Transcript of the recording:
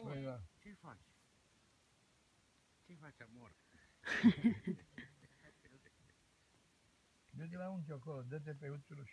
Păi da. ce faci? Ce faci, amor? Dă-te la unchi acolo, dă-te pe uțuruș.